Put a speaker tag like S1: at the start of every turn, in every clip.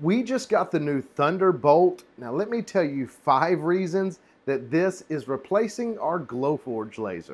S1: We just got the new Thunderbolt. Now let me tell you five reasons that this is replacing our Glowforge laser.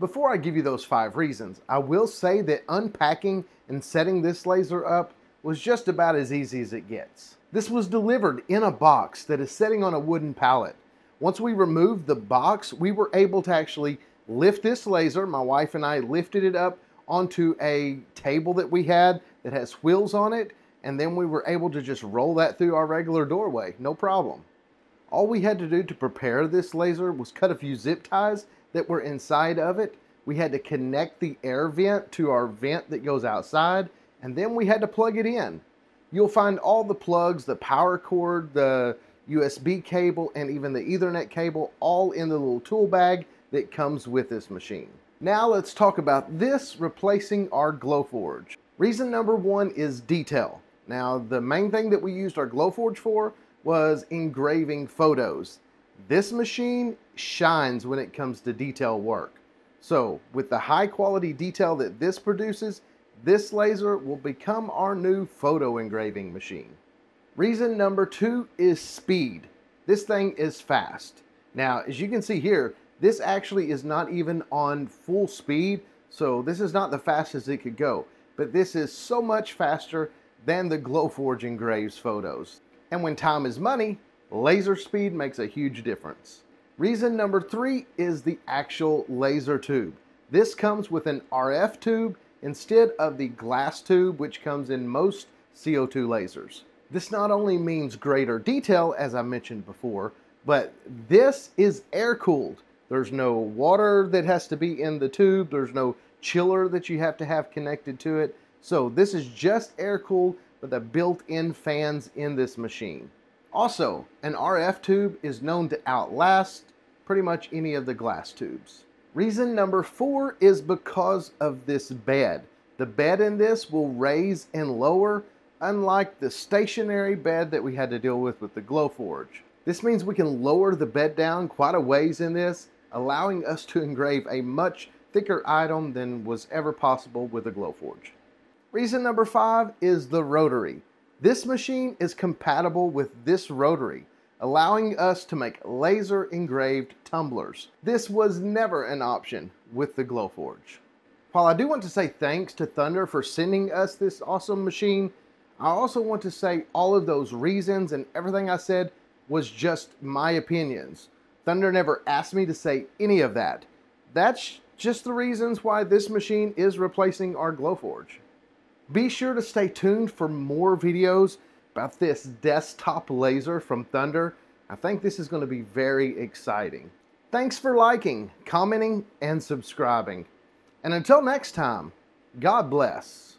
S1: Before I give you those five reasons, I will say that unpacking and setting this laser up was just about as easy as it gets. This was delivered in a box that is sitting on a wooden pallet. Once we removed the box, we were able to actually lift this laser. My wife and I lifted it up onto a table that we had that has wheels on it, and then we were able to just roll that through our regular doorway, no problem. All we had to do to prepare this laser was cut a few zip ties that were inside of it. We had to connect the air vent to our vent that goes outside, and then we had to plug it in. You'll find all the plugs, the power cord, the USB cable, and even the Ethernet cable all in the little tool bag that comes with this machine. Now let's talk about this replacing our Glowforge. Reason number one is detail. Now the main thing that we used our Glowforge for was engraving photos. This machine shines when it comes to detail work. So with the high quality detail that this produces, this laser will become our new photo engraving machine. Reason number two is speed. This thing is fast. Now, as you can see here, this actually is not even on full speed, so this is not the fastest it could go. But this is so much faster than the Glowforge engraves photos. And when time is money, laser speed makes a huge difference. Reason number three is the actual laser tube. This comes with an RF tube instead of the glass tube which comes in most CO2 lasers. This not only means greater detail as I mentioned before, but this is air cooled. There's no water that has to be in the tube. There's no chiller that you have to have connected to it. So this is just air cooled with the built-in fans in this machine. Also, an RF tube is known to outlast pretty much any of the glass tubes. Reason number four is because of this bed. The bed in this will raise and lower unlike the stationary bed that we had to deal with with the Glowforge. This means we can lower the bed down quite a ways in this allowing us to engrave a much thicker item than was ever possible with a Glowforge. Reason number five is the rotary. This machine is compatible with this rotary, allowing us to make laser engraved tumblers. This was never an option with the Glowforge. While I do want to say thanks to Thunder for sending us this awesome machine, I also want to say all of those reasons and everything I said was just my opinions. Thunder never asked me to say any of that. That's just the reasons why this machine is replacing our Glowforge. Be sure to stay tuned for more videos about this desktop laser from Thunder. I think this is going to be very exciting. Thanks for liking, commenting, and subscribing. And until next time, God bless.